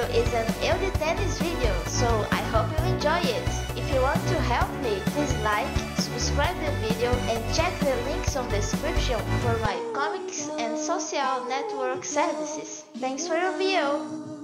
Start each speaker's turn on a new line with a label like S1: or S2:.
S1: video is an Eudetenis video, so I hope you enjoy it. If you want to help me, please like, subscribe the video and check the links on the description for my comics and social network services. Thanks for your view!